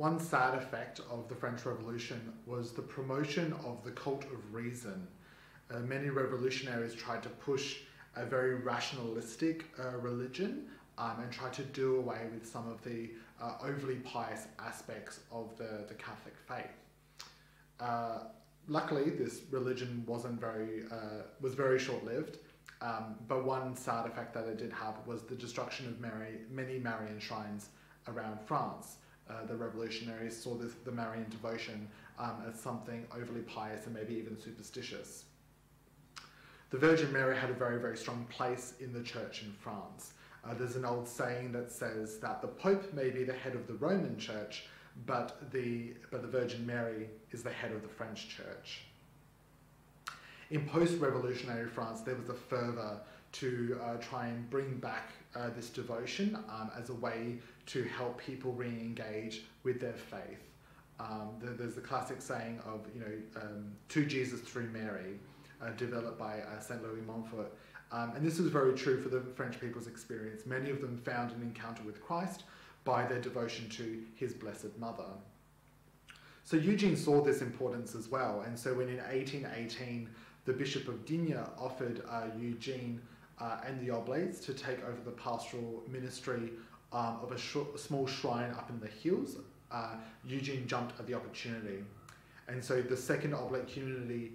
One sad effect of the French Revolution was the promotion of the cult of reason. Uh, many revolutionaries tried to push a very rationalistic uh, religion um, and tried to do away with some of the uh, overly pious aspects of the, the Catholic faith. Uh, luckily, this religion wasn't very uh, was very short lived. Um, but one sad effect that it did have was the destruction of Mary, many Marian shrines around France. Uh, the revolutionaries saw this, the Marian devotion um, as something overly pious and maybe even superstitious. The Virgin Mary had a very, very strong place in the church in France. Uh, there's an old saying that says that the Pope may be the head of the Roman Church, but the, but the Virgin Mary is the head of the French Church. In post revolutionary France, there was a fervour to uh, try and bring back uh, this devotion um, as a way to help people re engage with their faith. Um, there's the classic saying of, you know, um, to Jesus through Mary, uh, developed by uh, Saint Louis Montfort. Um, and this was very true for the French people's experience. Many of them found an encounter with Christ by their devotion to his Blessed Mother. So Eugene saw this importance as well, and so when in 1818 the Bishop of Digne offered uh, Eugene uh, and the Oblates to take over the pastoral ministry um, of a, sh- small shrine up in the hills, uh, Eugene jumped at the opportunity. And so the second Oblate community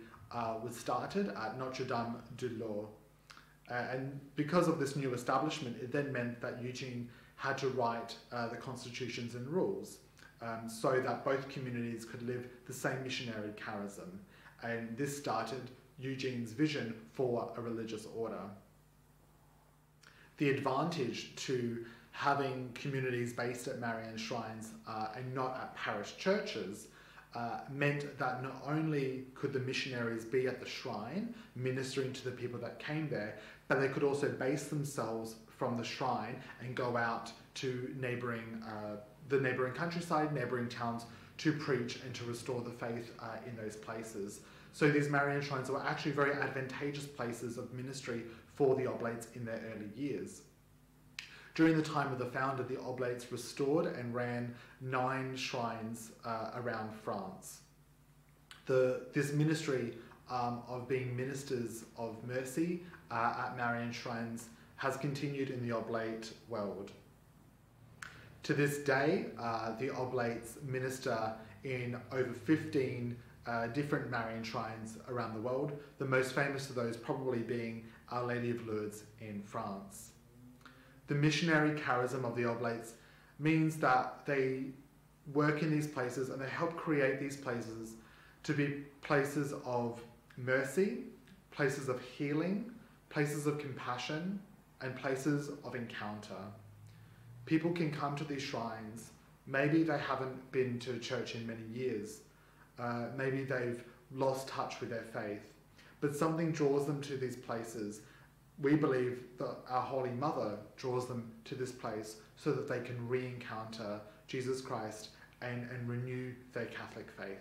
was started at Notre Dame du Laus. And because of this new establishment, it then meant that Eugene had to write the constitutions and rules um, so that both communities could live the same missionary charism. And this started Eugene's vision for a religious order. The advantage to having communities based at Marian shrines uh, and not at parish churches uh, meant that not only could the missionaries be at the shrine ministering to the people that came there, but they could also base themselves from the shrine and go out to neighboring uh, the neighboring countryside, neighboring towns to preach and to restore the faith uh, in those places. So these Marian shrines were actually very advantageous places of ministry for the Oblates in their early years. During the time of the founder, the Oblates restored and ran nine shrines uh, around France. The, this ministry um, of being ministers of mercy uh, at Marian shrines has continued in the Oblate world. To this day, uh, the Oblates minister in over 15 uh, different Marian shrines around the world, the most famous of those probably being Our Lady of Lourdes in France. The missionary charism of the Oblates means that they work in these places and they help create these places to be places of mercy, places of healing, places of compassion, and places of encounter. People can come to these shrines. Maybe they haven't been to church in many years. Uh, maybe they've lost touch with their faith. But something draws them to these places we believe that our Holy Mother draws them to this place so that they can re encounter Jesus Christ and, and renew their Catholic faith.